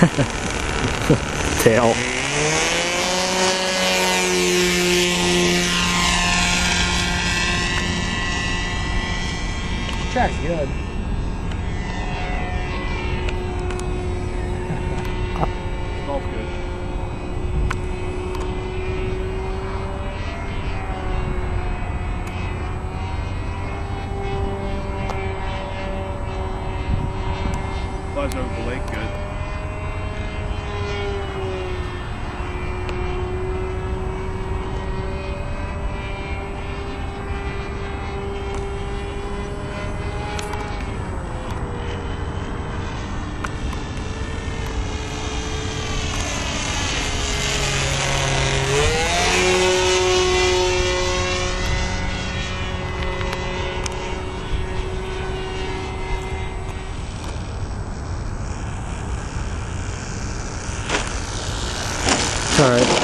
Tail. Track's good. Smells good. Flies over the lake good. Alright.